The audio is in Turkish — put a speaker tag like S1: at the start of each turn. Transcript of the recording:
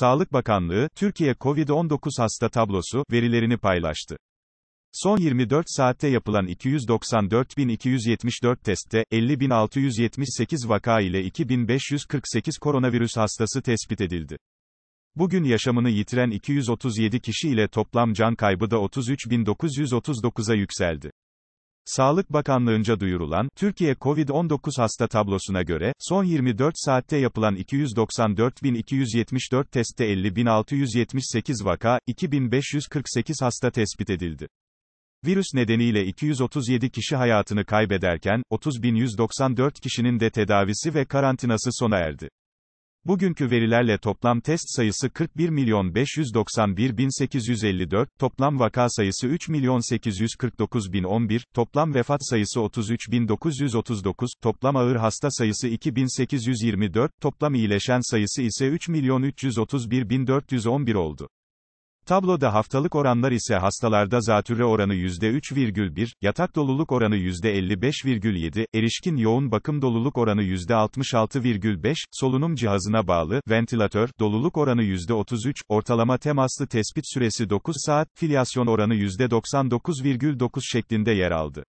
S1: Sağlık Bakanlığı, Türkiye COVID-19 hasta tablosu, verilerini paylaştı. Son 24 saatte yapılan 294.274 testte, 50.678 vaka ile 2.548 koronavirüs hastası tespit edildi. Bugün yaşamını yitiren 237 kişi ile toplam can kaybı da 33.939'a yükseldi. Sağlık Bakanlığı'nca duyurulan, Türkiye COVID-19 hasta tablosuna göre, son 24 saatte yapılan 294.274 testte 50.678 vaka, 2.548 hasta tespit edildi. Virüs nedeniyle 237 kişi hayatını kaybederken, 30.194 kişinin de tedavisi ve karantinası sona erdi. Bugünkü verilerle toplam test sayısı 41.591.854, toplam vaka sayısı 3.849.011, toplam vefat sayısı 33.939, toplam ağır hasta sayısı 2.824, toplam iyileşen sayısı ise 3.331.411 oldu. Tabloda haftalık oranlar ise hastalarda zatürre oranı %3,1, yatak doluluk oranı %55,7, erişkin yoğun bakım doluluk oranı %66,5, solunum cihazına bağlı, ventilatör, doluluk oranı %33, ortalama temaslı tespit süresi 9 saat, filyasyon oranı %99,9 şeklinde yer aldı.